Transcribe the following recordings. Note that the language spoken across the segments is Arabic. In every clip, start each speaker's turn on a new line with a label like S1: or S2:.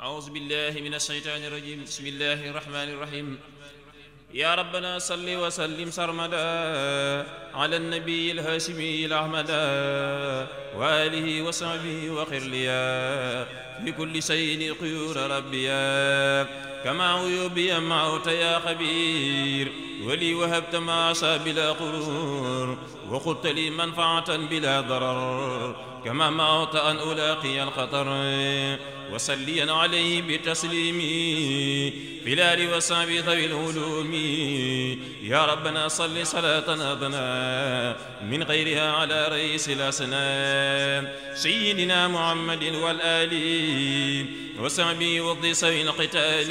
S1: أعوذ بالله من الشيطان الرجيم. بسم الله الرحمن الرحيم. يا ربنا صل وسلم سرمدا على النبي الهاشمي الأحمد وآله وصحبه وخير ليا. في كل شيء قيور ربيا كما عيوبي معوت يا خبير. ولي وهبت عصى بلا قرور. وقلت لي منفعة بلا ضرر. كما معوت أن ألاقي الخطر. وصليا عليه بتسليمي. في الآل وصحبه ذوي العلوم. يا ربنا صل صلاة أضنا من غيرها على رئيس الأسنان. سيدنا محمد والآل. وصحبه وضي سوي القتال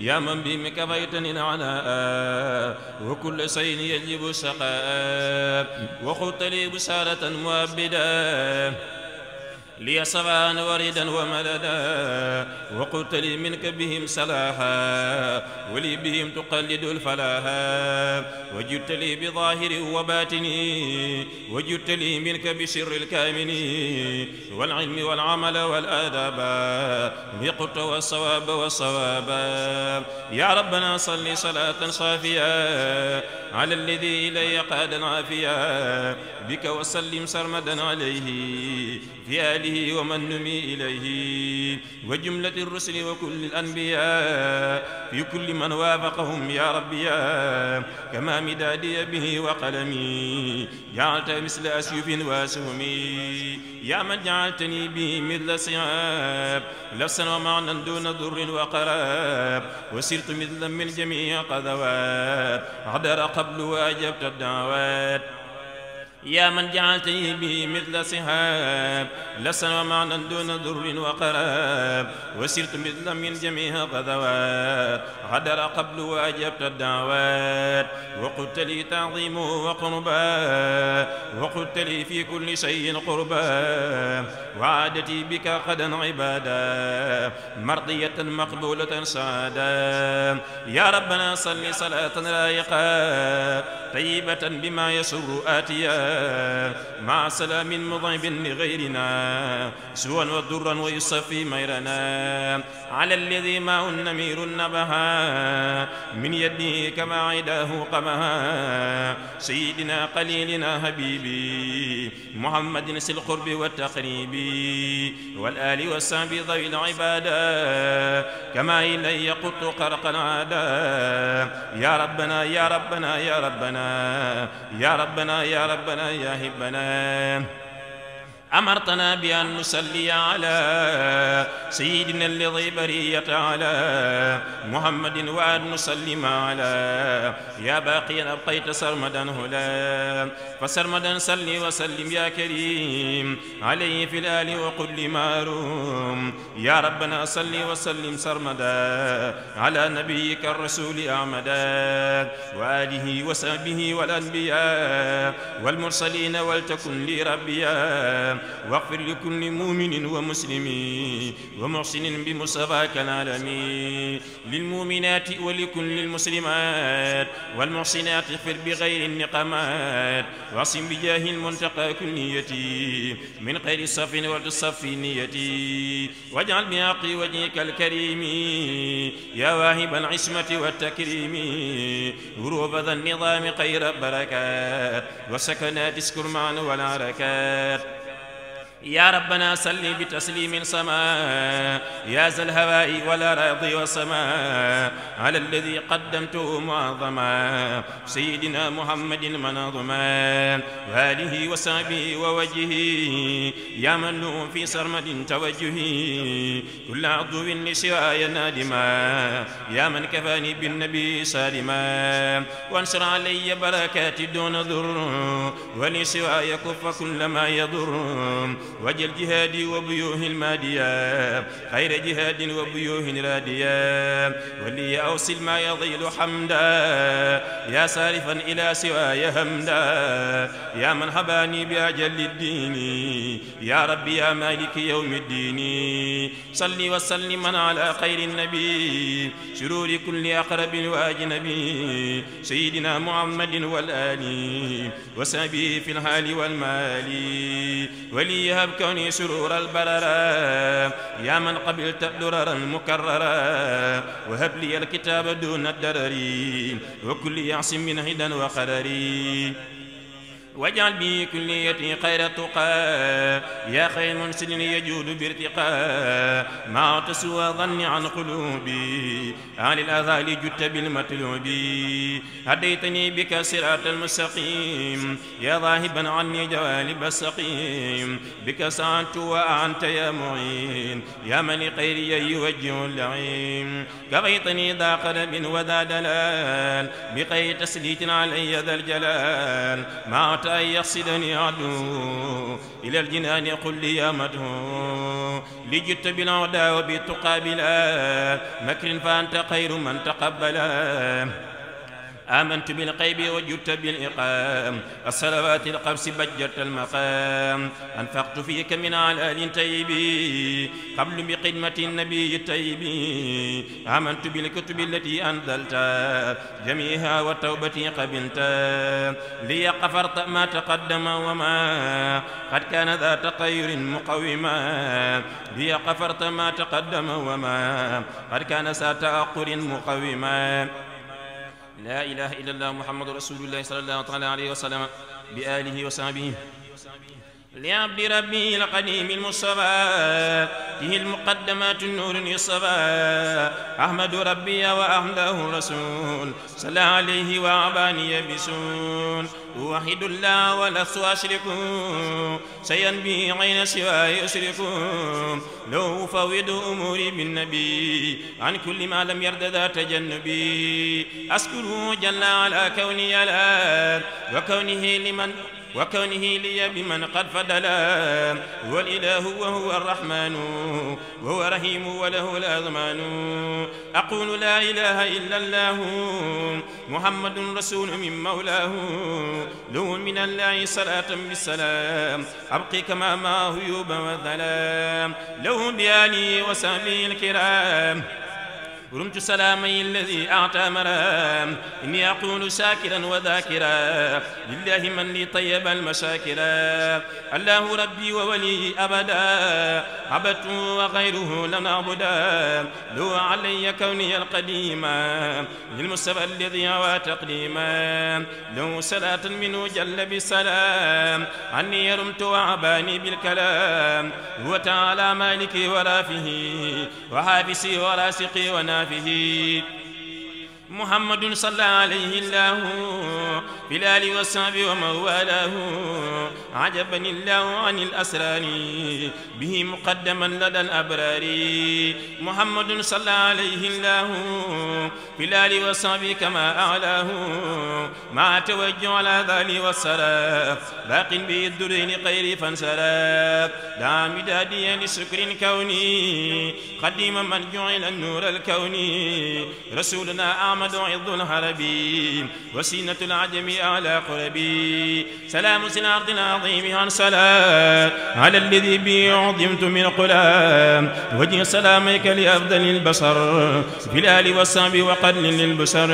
S1: يا من بمك فيتني العناء وكل شيء يجب السقاء وخذت لي بشارة مؤبدا لي صفان وردا ومددا وقلت لي منك بهم صلاحا ولي بهم تقلد الفلاحا وجدت لي بظاهر وباطني وجدت لي منك بسر الكامن. والعلم والعمل والآداب بقلت والصواب والصواب. يا ربنا صل صلاة صافية على الذي إلي قاد عافيا بك وسلم سرمدا عليه في آله ومن نمي إليه. وجملة الرسل وكل الأنبياء في كل من وافقهم يا ربي يا. كما مدادي به وقلمي. جعلت مثل أسيوف واسهمي يا من جعلتني به مثل صعاب لفسا ومعنى دون ضر وقراب. وسرت مثلا من جميع قذوات. عدر قبل وأجبت الدعوات. يا من جعلتني به مثل سحاب لسنا ومعنى دون ضر وقراب. وسرت مثل من جميع غذوات. غدر قبل وأجبت الدعوات. وقلت لي تعظيم وقربا. وقلت لي في كل شيء قربا. وعادتي بك قدا عبادا. مرضية مقبولة سعادا. يا ربنا صل صلاة رايقا طيبة بما يسر آتيا. مع سلام مضعب لغيرنا سوى وضرا ويصفي ميرنا على الذي معه النمير النبها من يده كما عداه قمها. سيدنا قليلنا حبيبي محمد سل القرب والتقريب. والآل والسعب ذوي العبادة كما إلي قط قرق العادة. يا ربنا يا ربنا يا ربنا يا ربنا يا ربنا يا هبنا أمرتنا بأن نصلي على سيدنا الذي برية على محمد وأن نسلم على يا باقيا أبقيت سرمدا هلا. فسرمدا صل وسلم يا كريم عليه في الآل وقل ماروم يا ربنا صل وسلم سرمدا على نبيك الرسول أحمدا وآله وصحبه والأنبياء والمرسلين ولتكن لي ربيا. واغفر لكل مؤمن ومسلم ومحسن بمصطفاك العالمين للمؤمنات ولكل المسلمات والمحسنات اغفر بغير النقمات واعصم بجاه المنتقى كل نيتي من خير الصف والتصف نيتي واجعل بحق وجهك الكريم يا واهب العصمة والتكريم غروب ذا النظام خير بركات وسكنات اسكر معا والعركات يا ربنا صل بتسليم سما يا ذا الهواء والأراض والسماء على الذي قدمته معظما سيدنا محمد المنظما وآله وصحبه ووجهه يا من له في سرمد توجهه كل عضو لسواي نادما يا من كفاني بالنبي سالما وانصر علي بركات دون ضر ولسواي كف كل ما يضر. وجل جهادي وبيوه المادية خير جهاد وبيوه راديا ولي أوصل ما يضيل حمدا يا صارفا إلى سواي همدا. يا من هباني بأجل الدين يا ربي يا مالك يوم الدين. صل وسلم على خير النبي شرور كل أقرب وأجنبي. سيدنا محمد والآل وسبي في الحال والمال. ولي هب كوني سرور البررا يا من قبلت دررا مكررا. وهب لي الكتاب دون الدرر. وكل يعص من هدى وقرر. واجعل بي كليتي خير التقى. يا خير منسل يجود بارتقاء ما تسوى ظني عن قلوبي. عن الأذى جدت بالمطلوب. هديتني بك صراط المستقيم. يا ذاهبا عني جوالب السقيم. بك سعدت وأنت يا معين. يا من لغيري يوجه اللعين. كفيتني ذا قلب وذا دلال. بقي تسليت علي ذا الجلال. ما أن يقصدني عدو إلى الجنان قل لي يا مدهو لجدت بالعدا وبالتقى بلا مكر فأنت خير من تقبلا آمنت بالغيب وجدت بالإقام. الصلوات القبس بجرت المقام. أنفقت فيك من علال تيبي قبل بقدمة النبي التيبي آمنت بالكتب التي أنزلت. جميعها وتوبتي قبلت. لي غفرت ما تقدم وما قد كان ذا تقير مقوما. لي غفرت ما تقدم وما قد كان ذا تأقر مقوما. لا إله إلا الله محمد رسول الله صلى الله عليه وسلم بآله وصحبه. لعبد ربي القديم المصطفى. فيه المقدمات النور يصفى أحمد ربي وأحمده الرسول صلى عليه وعباني بسون أوحد الله ولست أشرك سينبي عين سوى يشرك لو فوض أموري بالنبي. عن كل ما لم يرد ذا تجنبي أشكره جل على كوني لا وكونه لمن وكونه لي بمن قد فدلا. هو الإله وهو الرحمن وهو رحيم وله الأضمان أقول لا إله إلا الله محمد رسول من مولاه. له من الله صلاة بالسلام أبقي كما ما هيوب وذلام له بآلي وسامي الكرام رمت سلامي الذي أعطى مرام. إني أقول شاكرا وذاكرا. لله من لي طيب المشاكرا الله ربي وولي أبدا. عبدته وغيره لم أعبدا لو علي كوني القديما للمصطفى الذي هوى تقديما. لو صلاة منه جل بسلام. عني رمت وعباني بالكلام. هو تعالى مالكي ورافه وحابسي وراسقي ونافه نافه محمد صلى عليه الله في الآل والصحب ومن والاه عجبني الله عن الأسرار به مقدما لدى الأبرار. محمد صلى عليه الله في الآل والصحب كما أعلاه. مع توجه على ذلك والسلام باق به الدرين غير فانسلاب لا مداديا لسكر كوني قديم من جعل النور الكوني. رسولنا أعمد عض الهربي وسينة العجم أعلى قربي. سلام سن أرض العظيم عن صلاة. على الذي بي عظمت من قلام وجه سلامك لأفضل البصر. في الآل والصعب وقل للبشر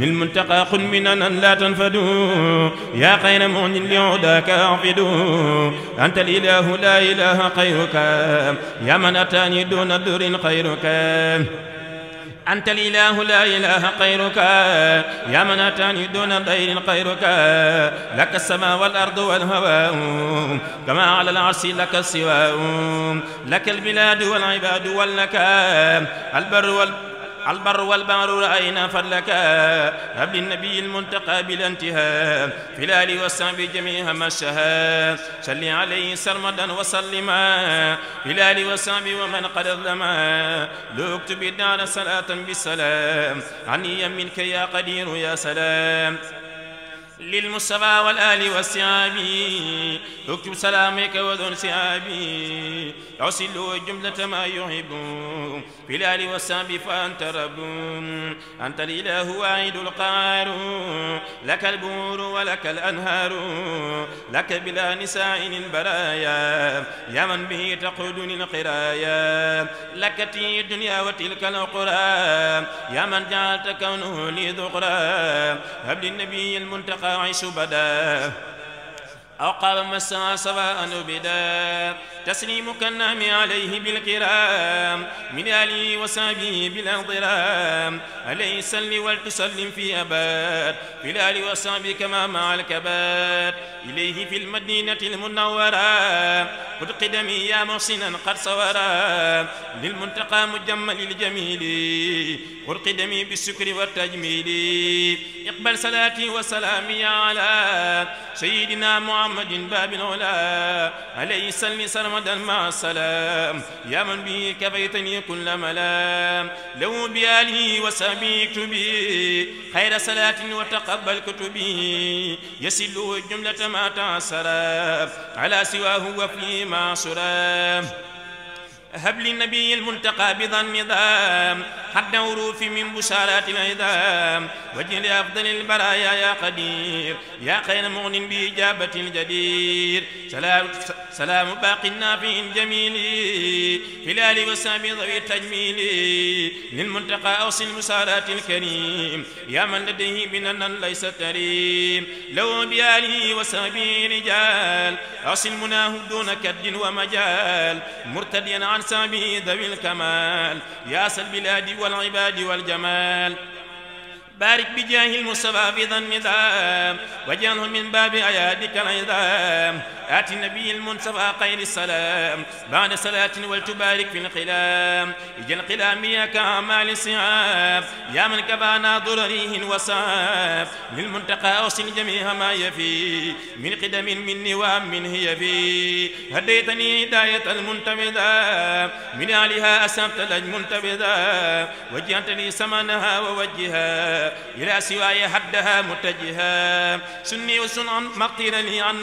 S1: من منتقى قل مننا لا تنفدوا يا خير مؤمن لعداك أعبدوا أنت الإله لا إله غيرك. يا من أتاني دون در خيرك. أنت الإله لا إله غيرك يا من أتاني دون غير غيرك. لك السماء والأرض والهواء كما على العرش لك السواء لك البلاد والعباد واللك البر والبر البر والبحر رأينا فضلك هب للنبي المنتقى بلا انتهاء. في الآل والصحب جميعا ما الشهاء صل عليه سرمدا وسلما. في الآل والصحب ومن قد ظلما اكتب الدار صلاة بالسلام عني منك يا قدير يا سلام. للمصطفى والآل والسعاب اكتب سلامك وذن سعابي يوصل جملة ما يحب. في الآل والسعب فأنت رب. أنت الإله واحد القهار. لك البور ولك الأنهار. لك بلا نساء البرايا يا من به تقودني القرايا لك تي الدنيا وتلك القرى يا من جعلت كونه لي ذقرا هب للنبي المنتقى. عيش بدا أو قال مسا سواء أبدا تسليم كالنام عليه بالكرام من آله وصحبه بالانضرام عليه سل ولتسلم في أباد؟ في الآل وصحبه كما مع الكباد. إليه في المدينة المنورة. قد قدمي يا محسنا قد صورا. للمنتقى مجمل الجميل. قد قدمي بالسكر والتجميل. اقبل صلاتي وسلامي على سيدنا محمد باب العلا عليه السلم سرمدا مع السلام يا من به كفيتني كل ملام. لو بآله وسبي اكتبي خير صلاة وتقبل كتبي يسل جملة ما تعسر على سواه وفيما سرام هب للنبي الملتقى بذا النظام حد وروف من بشارات العظام. وجه لأفضل البرايا يا قدير. يا خير مغن بإجابة الجدير. سلام, سلام باق نافع جميل في الآل والسام ذوي التجميل. للمنتقى أوصي المسارات الكريم. يا من لديه بننا ليس تريم لو بآله وسابه رجال. أوصي المناه دون كد ومجال. مرتديا عن سامي ذوي الكمال. يا البلاد والعباد والجمال. بارك بجاه المصطفى في ذا النظام واجعله من باب أيادك العظام آت النبي المنصفى خير السلام بعد صلاة ولتبارك في القلام. أجل قلامي كأعمال الصعاب يا من كفانا ضرريه وصاب للمنتقى أوصل جميع ما يفي من قدم مني ومن هي في هديتني هداية المنتبذة من عليها أسبت المنتبذة وجهت لي سمنها ووجهها إلى سواي حدها متجها. سني وسن مقتل لي عن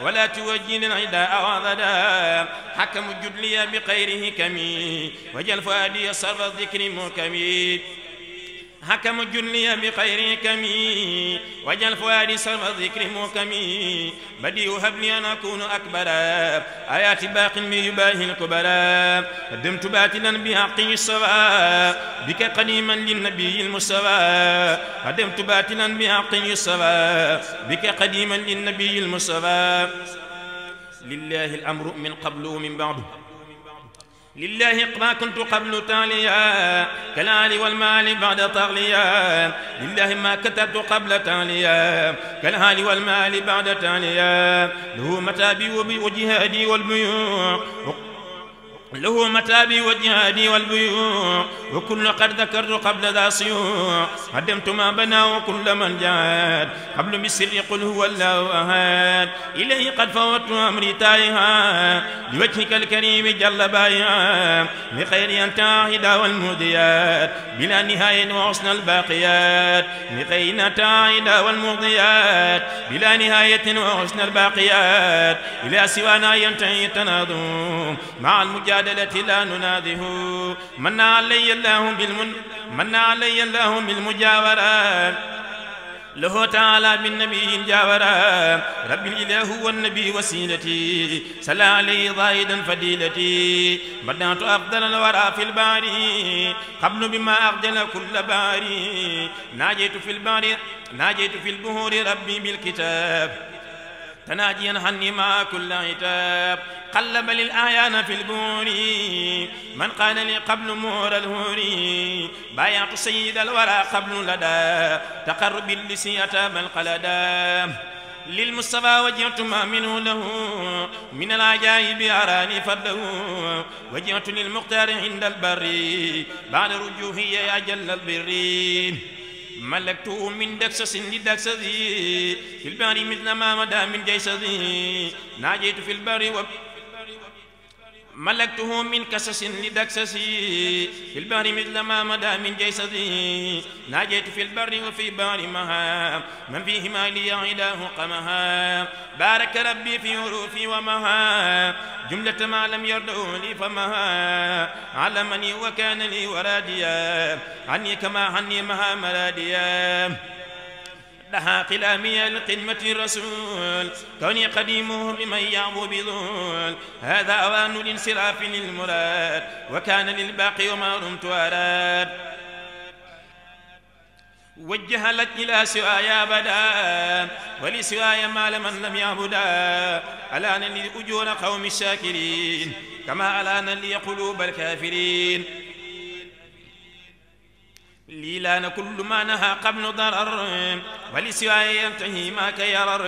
S1: ولا توجين العداء وضدا حكم جدلي بخيره كمي وجل فؤادي صرف الذكر مكمي حكم جلي بخير كمي وجل فؤادي صرف الذكر مكمي بدي هب لي أن أكون أكبر آيات باق يباهي الكبرى قدمت باتلا بحق الصواء بك قديما للنبي المصطفى قدمت باتلا بحق الصواء بك قديما للنبي المصطفى لله الأمر من قبل ومن بعده لله ما كنت قبل تاليا كالآل والمال بعد تغليا. لله ما كتبت قبل تاليا كالآل والمال بعد تاليا. له متابي وجهادي والبيوع له متابي وجهادي والبيوع وكل قد ذكرت قبل ذا صيوع. هدمت ما بنى وكل من جاد. قبل بالسر قل هو الله أحد. إليه قد فوت أمري تائها. لوجهك الكريم جل بايها بخير أنت عاهدا والمهديات. بلا نهاية وحسن الباقيات. بخير أنت عاهدا والمهديات. بلا نهاية وحسن الباقيات. إلى سوانا ينتهي التناظم. مع المجادلة لا نناده من علي الله بالمن من علي الله بالمجاورات له تعالى بالنبي جاورا رب الإله والنبي وسيلتي. سلا عليه ضائدا فديلتي بدأت أفضل الورى في الباري. قبل بما أخجل كل باري. ناجيت في الباري ناجيت في البهور ربي بالكتاب. تناجيا عني ما كل عتاب. قلب للآيان في البور. من قال لي قبل مور الهور. بايعت سيد الورى قبل لدى. تقرب لسي أتاب القلدا للمصطفى وجهت ما منه له. من العجائب أراني فضله. وجهت للمختار عند البر. بعد رجوهي أجل البر. ملكته من دكسس لدكسسي في البر مثل ما مدى من جيسسي ناجيت في البر و ملكته من كسس لدكسسي في البر مثل ما مدى من جيسسي ناجيت في البر وفي بار مها. من فيهما لي عداه قمها. بارك ربي في حروفي ومها. جملة ما لم يرده لي فمها. علمني وكان لي وراديا. عني كما عني مها مراديا. لها قلامي لقمة الرسول. كوني قديمه بمن يعبو بذول. هذا أوان الانصراف للمراد. وكان للباقي وما رمت أراد. وجه لك إلى سواي أبدا. ولسواي ما لمن لم يعبدا ألان لي أجور قوم الشاكرين. كما ألان لي قلوب الكافرين. لي لأن كل ما نهى قبل ضرر ولسواي ينتهي ما كيرر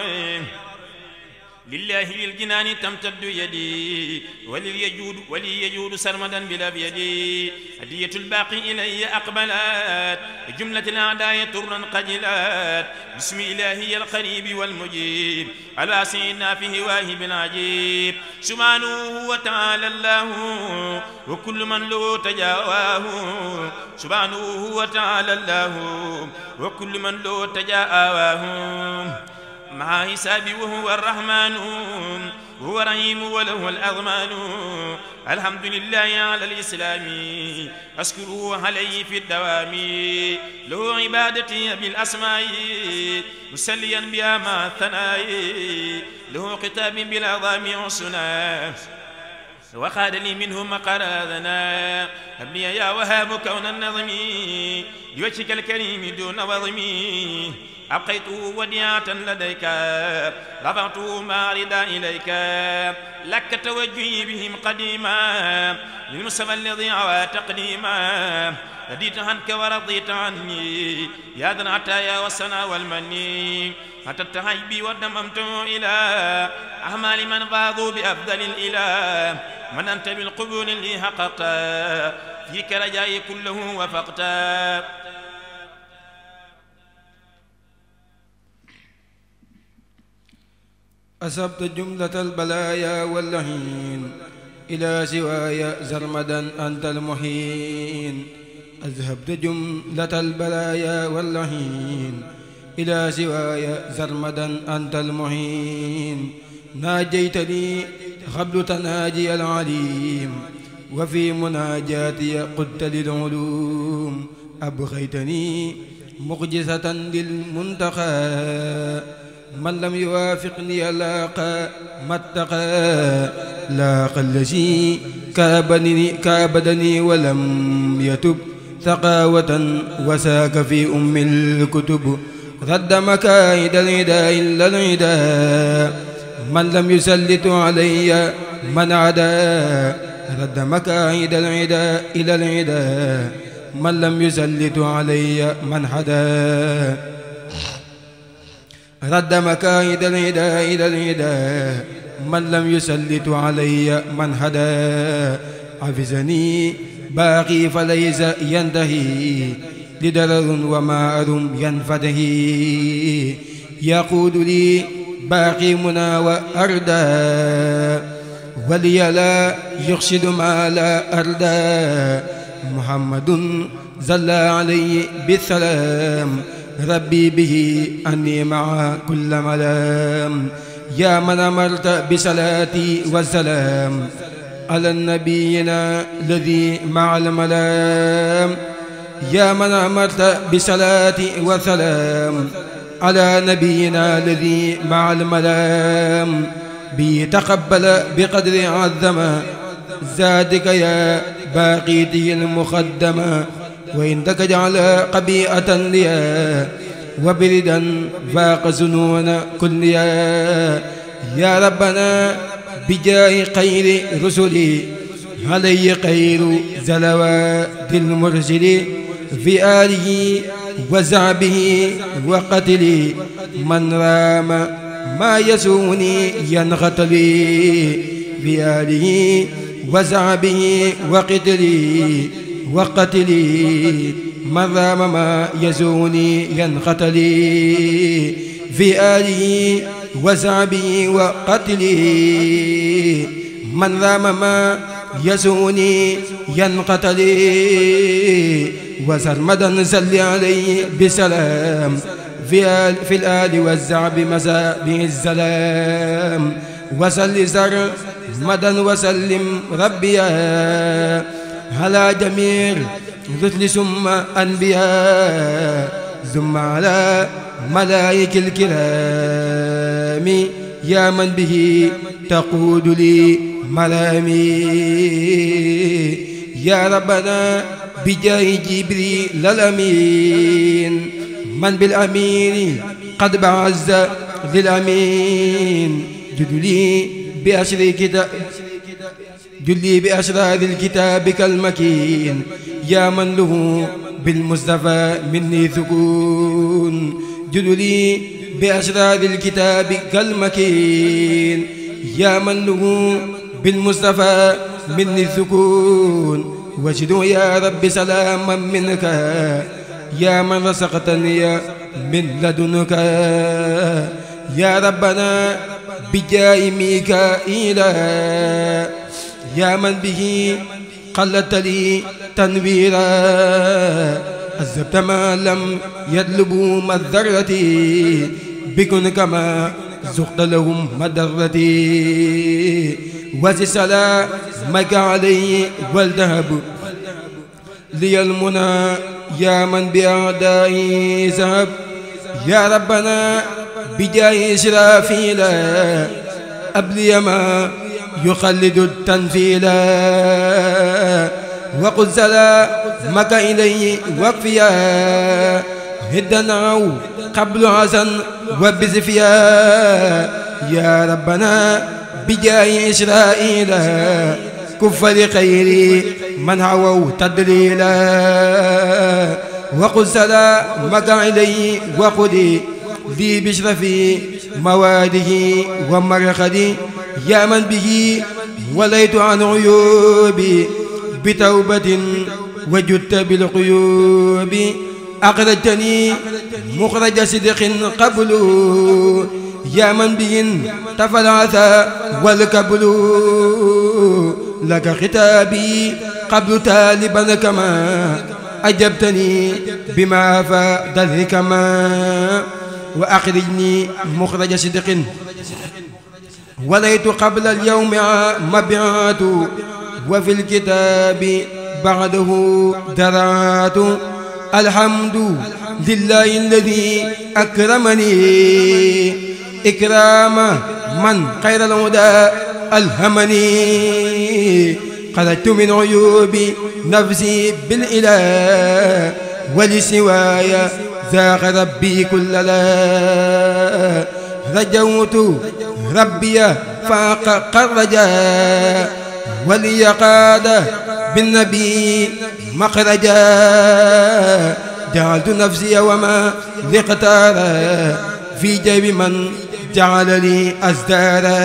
S1: لله للجنان تمتد يدي ولليجود ولي يجود سرمدا بلا بيدي. هدية الباقي إلي أقبلت جملة الأعداء طرا قجلات بسم إلهي القريب والمجيب على سيدنا في هواه بالعجيب سبحانه وتعالى الله وكل من له تجاواه. سبحانه وتعالى الله وكل من له تجاواه. مع حسابي وهو الرحمن هو رحيم وله الأضمان الحمد لله على الإسلام أشكره عليه في الدوام. له عبادتي بالأسماء مسليا بها مع الثناء له كتاب بالعظام عصنا وخاد لي منه مقراذنا هب لي يا وهاب كون النظم لوجهك الكريم دون وظمي. أبقيته وديعة لديك. رفعته ماردا إليك. لك توجهي بهم قديما. للمستوى الذي عوى تقديما. رديت عنك ورضيت عني. يا ذا العطايا والسنا والمني. حتى التهيب ودممت إلى أعمال من فاضوا بأفضل الإله. من أنت بالقبول اللي حققت. فيك رجائي كله وفقت.
S2: أسبت جملة البلايا واللهين إلى سواي زرمدا أنت المحين أذهبت جملة البلايا واللهين إلى سواي زرمدا أنت المحين ناجيتني قبل تناجي العليم وفي مناجاتي قلت للعلوم أبغيتني مقجسة للمنتقى من لم يوافقني لاقى ما اتقى. لاقى الذي كابدني, كابدني ولم يتب. ثقاوة وساك في أم الكتب. رد مكايد العدا إلا العدا. من لم يسلط علي من عدا. رد مكايد العدا إلى العدا. من لم يسلط علي من حدا. رد مكايد الهدى إلى الهدى. من لم يسلط علي من هدى. عفزني باقي فليس ينتهي. لدرر وما أرم ينفتهي يقود لي باقي منى وأردى. ولي لا يخشد ما لا أردى. محمد زل عليه بالسلام. ربي به أني مع كل ملام. يا من أمرت بصلاتي والسلام على النبينا الذي مع الملام. يا من أمرت بصلاتي والسلام على نبينا الذي مع الملام. بي تقبل بقدر عظم. زادك يا باقيته المقدمه وإنك جعل قبيئة ليا وبردا فاق زنون كليا يا ربنا بجاه خير رسلي علي خير زلوات المرسل في آله وزعبه وقتلي من رام ما يسوني ينغتلي في آله وزعبه وقتلي وقتلي مذام ما يزوني ينقتلي. في آله وزعبي وقتلي من ذام ما يزوني ينقتلي. وسرمدا سل عليه بسلام في, آل في الآل والزعب مسابه السلام وسل سر مدى وسلم ربيا على جميع الرسل ثم أنبياء ثم على ملائك الكرام يا من به تقود لي ملامي. يا ربنا بجاه جبريل الأمين من بالأمين قد بعز للأمين جدلي بأسر كتاب جلي بأسرار الكتاب كالمكين يا من له بالمصطفى مني ثكون جدلي بأسرار الكتاب كالمكين يا من له بالمصطفى مني الثكون وجدوا يا رب سلاما منك يا من رزقتني من لدنك. يا ربنا بجاي ميكائيل يا من به قلت لي تنويرا عذبت ما لم يطلبوا مذرتي بكن كما زقت لهم مدرتي. وزي سلامك علي والذهب لي المنى يا من بأعدائي ذهب. يا ربنا بجاه إسرافيل أبلي ما يخلد وقل سلامك إلي وقفيا. هدنا قبل عزن وبزفيا. يا ربنا بجاه إسرائيل كف لخيري من عووا تدليلا. وقل سلامك علي وقدي ذي بشرفي مواده ومرخدي. يا من به وليت عن عيوبي بتوبة وجدت بالقيوب. أخرجتني مخرج صدق قبل. يا من به تفلعث والكبل. لك ختابي قبل تالبا كما أجبتني بما فاد الحكما وأخرجني مخرج صدق. وليت قبل اليوم مبعات وفي الكتاب بعده درات الحمد لله الذي أكرمني. إكرام من خير الهدى ألهمني. خرجت من عيوب نفسي بالإله ولسواي ذاق ربي كل لا. رجوت ربي فاق قرجا ولي قاد بالنبي مخرجا جعلت نفسي وما لاختار في جيب من جعل لي أزدارا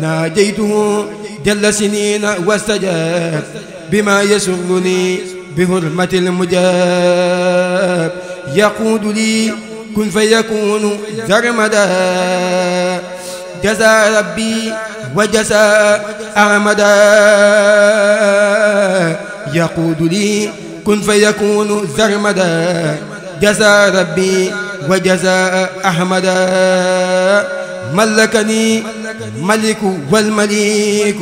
S2: ناجيته جل سنين واستجاب بما يسرني بحرمة المجاب. يقود لي كن فيكون ذرمدا جزى ربي وجزى أحمدا. يقود لي كن فيكون ذرمدا جزى ربي وجزاء أحمدا. ملكني ملك والمليك.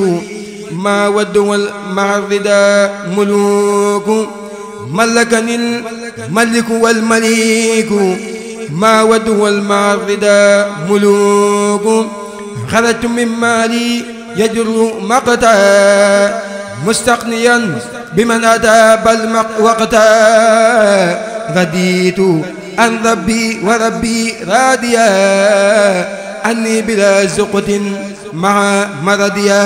S2: ما ود والمعردا ملوك. ملكني الملك والمليك. ما ود والمعردا ملوك. خرجت من مالي يجر مقتا. مستقنيا بمن أتى بالوقتا رديت عن ربي وربي راديا. أني بلا زقة مع مرضيا.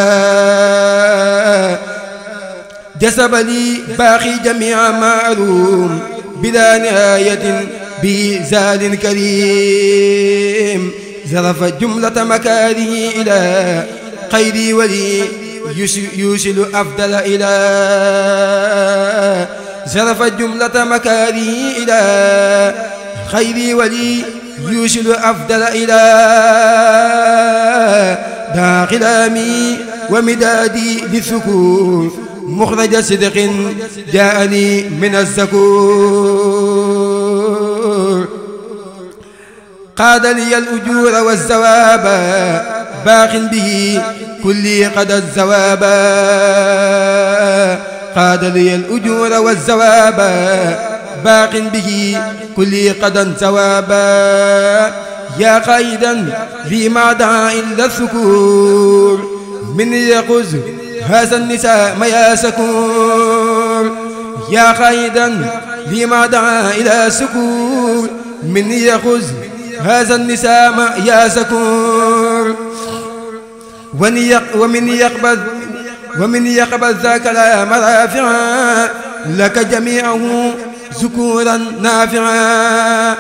S2: جسب لي باقي جميع معلوم بلا نهاية. بزال كريم زرف جملة مكاره إلى خيري ولي يوصل أفضل إلى. زرف جملة مكاره إلى خيري ولي يوصل أفضل إلى. داخل أمي ومدادي للسكون مخرج صدق جاءني من الزكور قاد لي الأجور والزواب. باق به كلي قد الزواب. قاد لي الأجور والزواب. باق به كلي قد زواب يا قائدا فيما دعا إلا الذكور. من يقز هذا النساء ما يا سكور يا قائدا لما دعا إلى سكور مني يخذ هذا النسام يا سكور ومن يقبض ومن يقبض ذاك لا مرافعا لك جميعه ذكورا نافعا.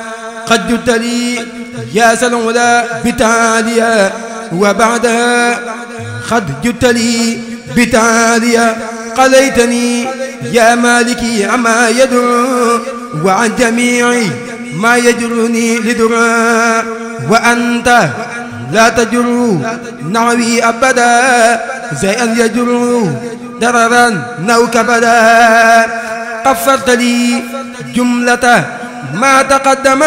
S2: قد جدت لي يا سلولا بتاليا وبعدها قد جدت لي بتاليا قليتني يا مالكي عما يدعو. وعن جميع ما يجرني لدرا وأنت لا تجر نعوي أبدا. زيئا يجر دررا نو كبدا. قفرت لي جملة ما تقدم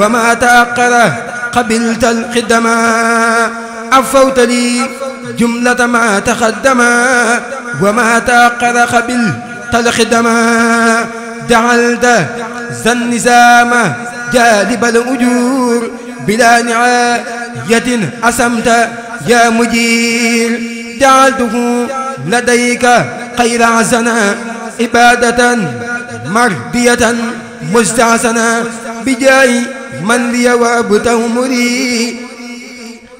S2: وما تأخر قبلت الخدما عفوت لي جملة ما تقدم وما تأخر قبلت الخدما جعلت ذا النزام جالب الأجور بلا نعاية أسمت يا مجير جعلته لديك خير عسنا عبادة مرضية مستحسنة بجاي من لي وأبته مري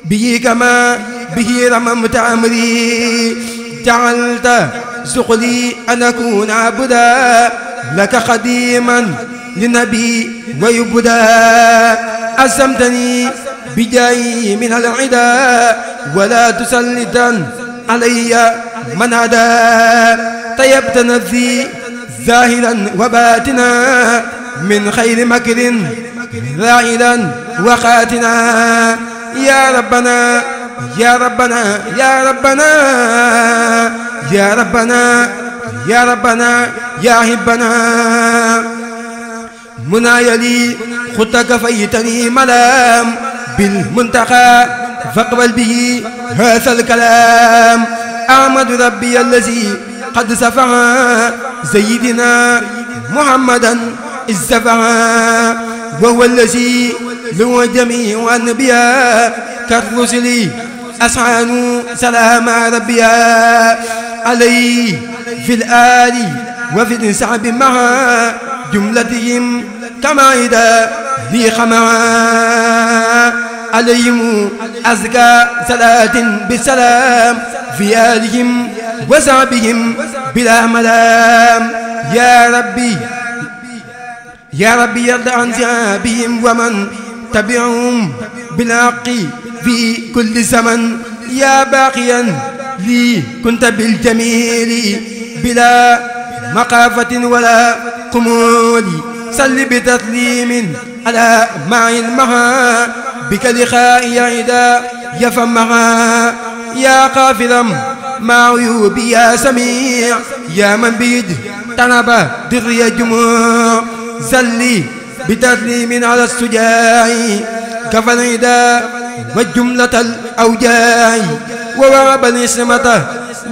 S2: به كما به رممت أمري. جعلت سقلي أن أكون عبدا لك قديما لنبي ويبدا. أسمتني بجاي من العدا ولا تسلطا علي من عدا. طيبت نفسي ظاهرا وباتنا من خير مكر ذاعلا وقاتنا يا ربنا يا ربنا يا ربنا يا ربنا يا ربنا يا هبنا منايا لي خطك فيتني ملام. بالمنتقى فاقبل به هذا الكلام. أحمد ربي الذي قد سفع سيدنا محمدا الزفع وهو الذي له جميع الأنبياء كالرسل أسعان سلام ربيا. عليه في الآل وفي السعب مع جملتهم كما إذا لي خمعا عليهم أزكى صلاة بالسلام في آلهم وصحبهم بلا ملام. يا ربي يا ربي يرضى عن ذهابهم ومن تبعهم بالحق في كل زمن. يا باقيا لي كنت بالجميل بلا مقافة ولا قمول. صل بتسليم على مع المها بك لقاء يعدا يفمها يا قافلا مع عيوبي يا سميع يا من بيد تنبى در يا جموع زلي بتسليم على السجاع كفى العدا والجملة الأوجاع ووهب النسمة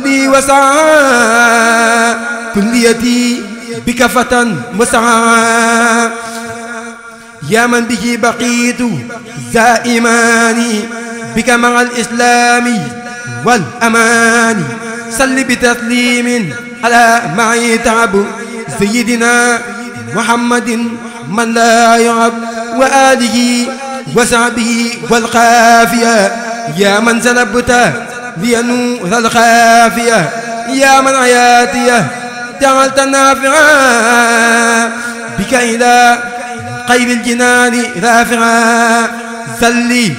S2: لي وسعى. كليتي بكفة مسعى. يا من به بقيت ذا إيماني بك مع الإسلام والأمان. صل بتسليم على معي تعب سيدنا محمد من لا يعب وآله وصحبه والقافية يا من سلبت لي نور الخافية. يا من حياتي جعلت نافعا بك إلى خير الجنان رافعا. صلي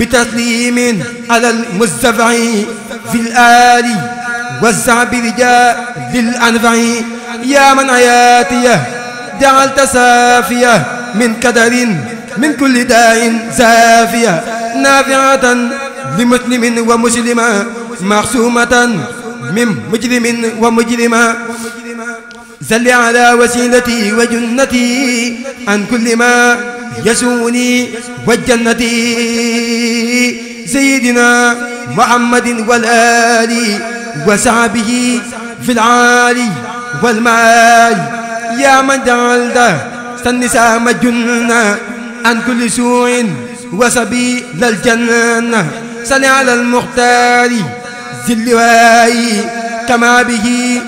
S2: بتسليم على المزفع في الآل والزعب رجاء للأنفع. يا من حياتي جعلت سافية من كدر من كل داء سافية نافعة لمسلم ومسلمة مخصومة من مجرم ومجرمة. زل على وسيلتي وجنتي عن كل ما يسوني والجنتي. سيدنا محمد والآل وسعبه في العالي والمال يا من جعلت النساء جنة عن كل سوء وسبيل الجنة. صل على المختار اللواء كما به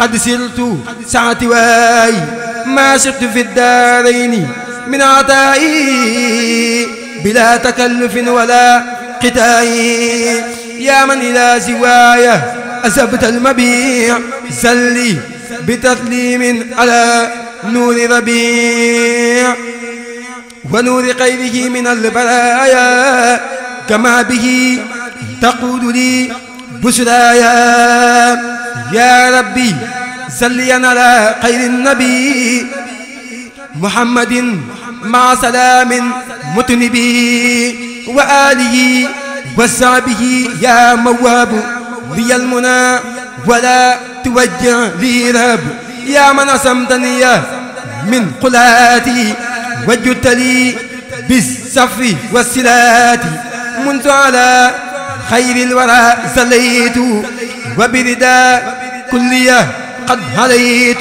S2: قد سرت ساعة واي ما شئت في الدارين من عطائي بلا تكلف ولا قتائي يا من إلى سواي أسبت المبيع سلي بتسليم على نور ربيع. ونور غيره من البرايا كما به تقود لي بشرايا يا ربي سليا على خير النبي. محمد مع سلام متنبي وآله وصحبه يا مواب لي المنى ولا توجع لي رب يا من أسمتني من قلاتي وجدت لي بالصف والسلات منذ على خير الورى سليت وبردا كلية قد هديت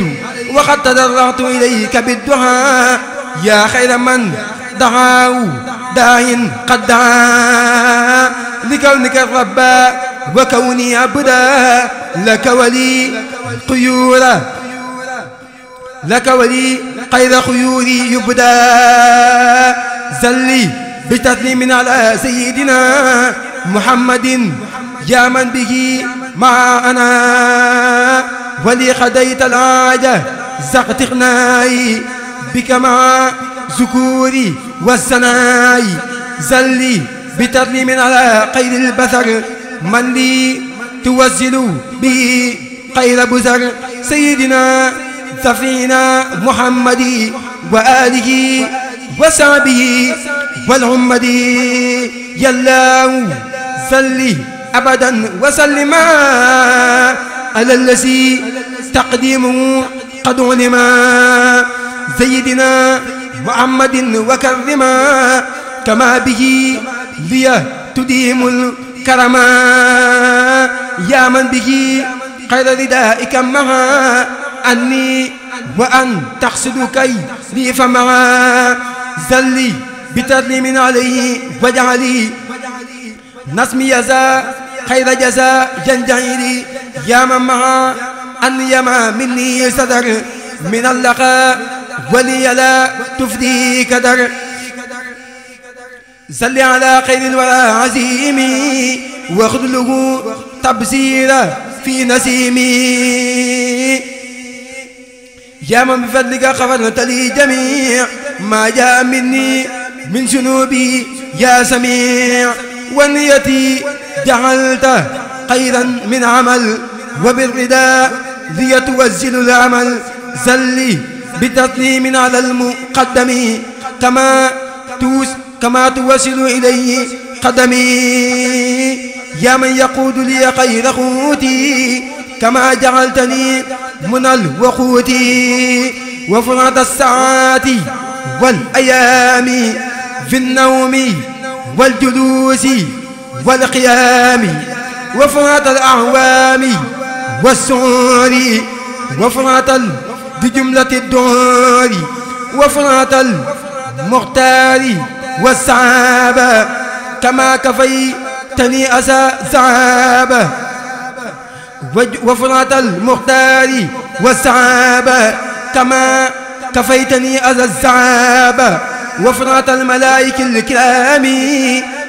S2: وقد تضرعت إليك بالدعاء. يا خير من دعاه داع قد دعا لكونك الرب وكوني عبدا. لك ولي قيورا لك ولي خير خيوري يبدا. زلي بتسليم على سيدنا محمد يا من به معنا ولي خديت العاجة زقت غناي بك مع ذكوري والسناي زلي بتسليم على خير البشر من لي توزل به خير بزر سيدنا سفينا محمد وآله وصحبه والعمد. يلا صلي أبدا وسلما على الذي تقديمه قد علما سيدنا محمد وكرما كما به لي تديم الكرما يا من به خير ردائك معا أني وأن تقصد كي لي فمعا زلي بتسليم عليه واجعلي نسمي جزاء خير جزاء جنجعيلي يا من معا أن يما مني صدر من اللقاء ولي لا تفدي كدر. صل على خير الورى عزيمي واخذله تبصيرا في نسيمي يا من بفضلك غفرت لي جميع ما جاء مني من ذنوبي يا سميع. ونيتي جعلت خيرا من عمل وبالرداء ليتوزل العمل زلي بتسليم على المقدم كما توس كما توصل إليه قدمي. يا من يقود لي خير قوتي كما جعلتني من الوقوت. وفرات الساعات والأيام في النوم والجلوس والقيام وفرات الأعوام والسعور وفرات بجملة الدهور وفرات المختار والسعابة كما كفيتني أسى سعابة وفرات المختار والسعابة كما كفيتني أذى السعابة وفرات الملائكة الكرام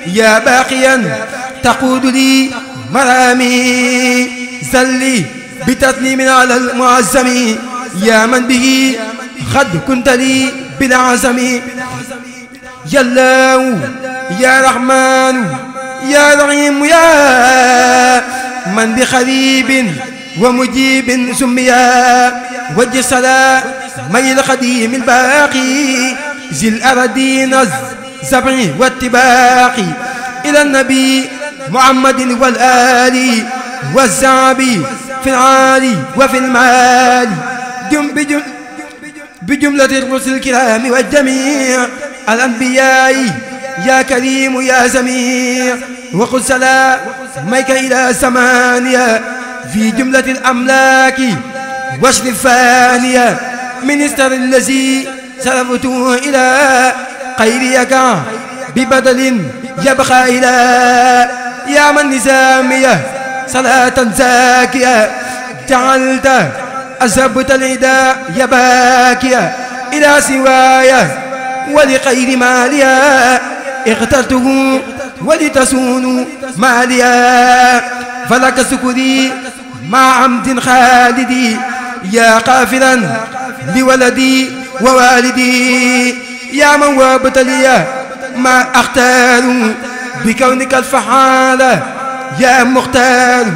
S2: يا باقيا تقود لي مرامي زلي بتسليم على المعزم يا من به قد كنت لي بالعزم. يا الله يا رحمن يا رحيم يا من بخريب ومجيب سميا وجه صلاة مي القديم الباقي ذي الأردين الزبع والتباق إلى النبي محمد والآل والزعب في العالي وفي المال. جم بجم بجملة الرسل الكرام والجميع. الأنبياء يا كريم يا سميع. وقل سلامك إلى ثمانية. في جملة الأملاك واشر فانية منستر الذي صرفته إلى خيريك ببدل يبقى إلى يا من نزامية صلاة زاكية. جعلت أذهبت العدا يا باكيا إلى سوايا ولخير ماليا اخترته ولتسون ماليا فلك سكري مع عمد خالدي. يا قافلا لولدي ووالدي يا من وابت لي ما أختار بكونك الفحالة يا مختار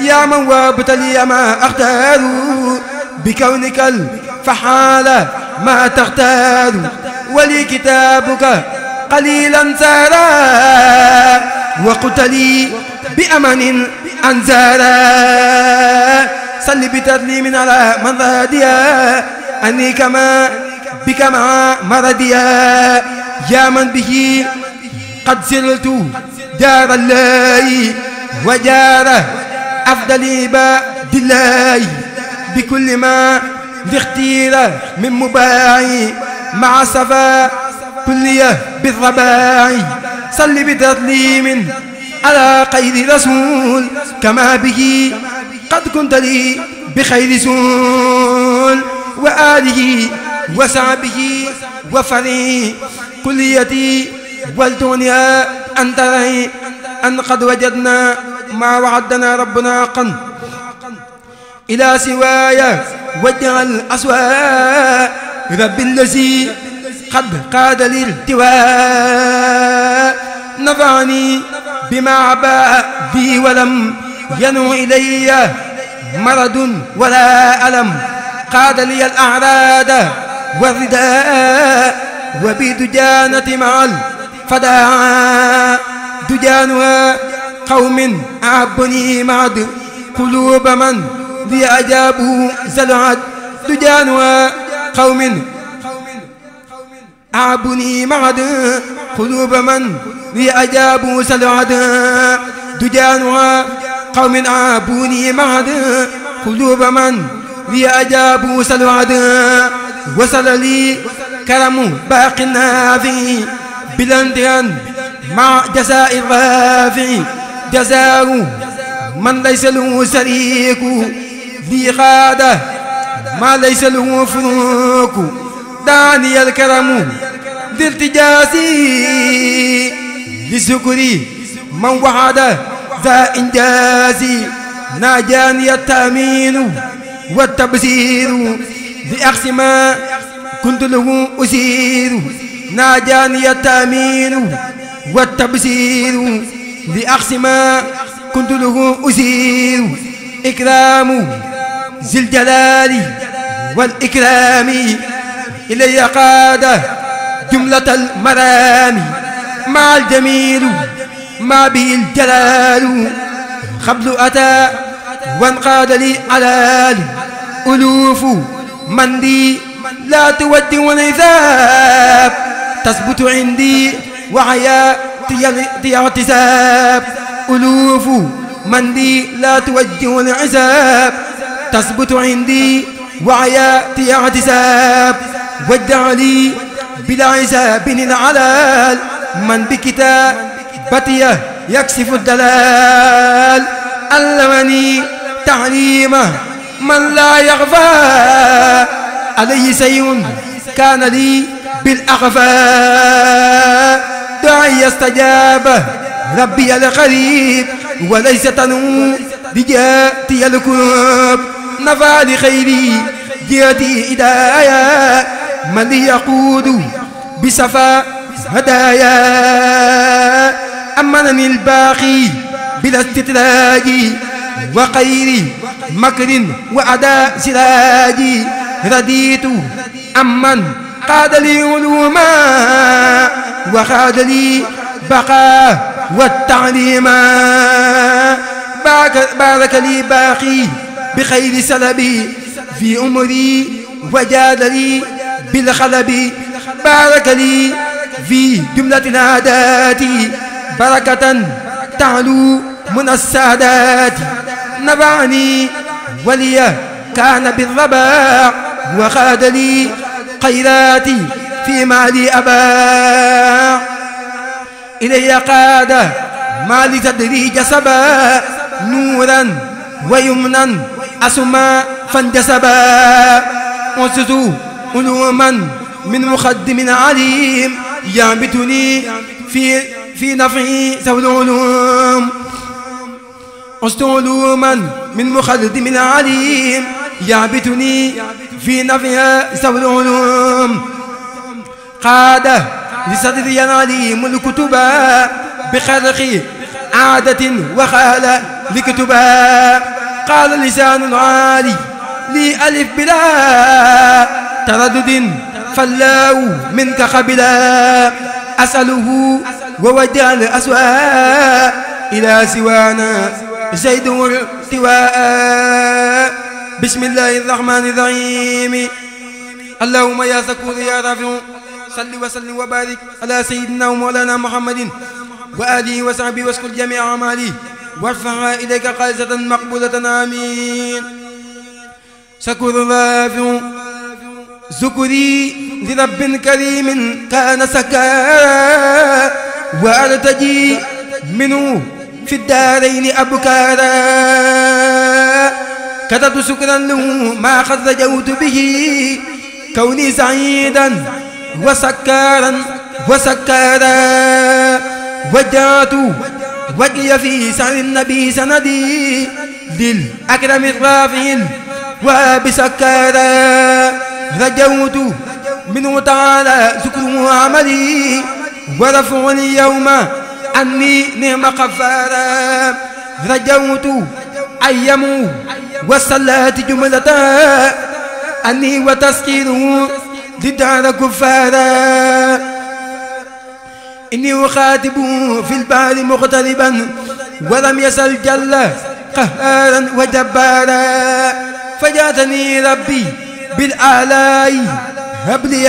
S2: يا من وابت لي ما أختار بكونك الفحالة ما تختار ولي كتابك قليلا سارا وقلت لي بأمن أنزارا صل بتسليم على من راديا أني كما بك مع مرديا يا من به قد سرت دار الله وجار أفضل عباد الله بكل ما لاختير من مباعي مع صفا كلية بالرباعي. صل بتسليم على خير رسول كما به قد كنت لي بخير سول وآله وصحبه وفري كليتي والدنيا أن تري أن قد وجدنا ما وعدنا ربنا قن إلى سوايا واجعل أسواء رب الذي قد قاد للتواء نفعني بما عبا بي ولم ينو إلي مرض ولا ألم. قاد لي الأعراض والرداء وبدجانة مع الفداء دجانها قوم أعبني معد قلوب من لي أجابوا زلعت دجانها قوم أعبني معد قلوب من لي أجابوا سلعد دجانها قوم أعبوني معد قلوب من لي أجابوا سلعد وصل لي كرم باق نافع بلندران مع جزاء الرافع جزاء من ليس له شريك. لي خاده ما ليس له فروق داني الكرم لالتجاسي لسكري من وعد ذا إنجازي. ناجاني التأمين. والتبصير لأخس ما كنت له أسير ناجاني التأمين والتبصير لأخس ما كنت له أسير إكرام ذي الجلال والإكرام. إلي قاد جملة المرام. مع الجميل ما به الجلال. قبل أتى وانقاد لي علال. ألوف من لي لا تودي ونذاب تثبت عندي وحياتي اعتساب ألوف من لي لا توجه العذاب تثبت عندي وحياتي اعتساب ودع لي بلا عذاب العلال من بكتابتي يكشف الدلال. علمني تعليمه من لا يغفى عليه شيء كان لي بالأخفى دعي استجاب ربي القريب وليس تنو بجاتي الكرب. نفع لخيري جاتي إدايا من يقود بصفا هدايا. أمنني الباقي بلا استدراج. وخير مكر وأداء سراج رديت أمن قاد لي علوما وخاد لي بقاء والتعليما بارك لي باقي بخير سلبي في أمري وجاد لي بالخلب. بارك لي في جملة العادات بركة تعلو من السادات نبعني ولي كان بالرباع وخاد لي خيراتي في مالي أباع إلي قاد مالي تدري جسبا نورا ويمنا أسما فانجسبا أسسوا علوما من مخدم عليم يعبتني في في نفعي سوى العلوم. أست علوما من مخدم عليم. يعبتني في نفعها سوى العلوم قاد لصدري العليم الكتبا بخلق عادة وخال لكتبا قال لسان العالي لي ألف بلا. تردد فلاو منك قبلا. أسأله ووجه الأسواء إلى سوانا. زيد وارتواء بسم الله الرحمن الرحيم. اللهم يا سكور يا رافع. صل وسلم وبارك على سيدنا ومولانا محمد وآله وصحبه واسكر جميع أعماله. وارفعها إليك خالصة مقبولة. آمين. شكر رافع. ذكري لرب كريم كان سكارا وأرتجي منه في الدارين أبكارا. كتبت شكرا له ما قد رجوت به. كوني سعيدا وسكارا وسكارا. وجعت وجهي في سعر النبي سندي للأكرم الرافع وبسكارا. رجوت منه تعالى ذكره عملي ورفع اليوم عني نعم غفارا رجوت أيمو والصلاة جملة. أني وتسكيره لدار كفارا إني أخاطب في البال مغتربا ولم يسل جل قهارا وجبارا. فجاتني ربي بالآلاء. هب لي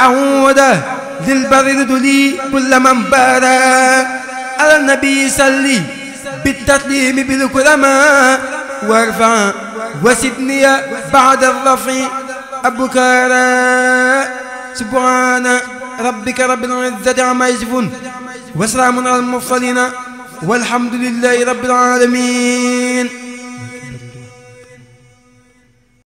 S2: أعود للبرد لي كل من بارا. على النبي صلي بالتسليم بالكرماء وارفع وسدني بعد الرفع أبكارا سبحان ربك رب العزة عما يصفون. وسلام على المرسلين والحمد لله رب العالمين.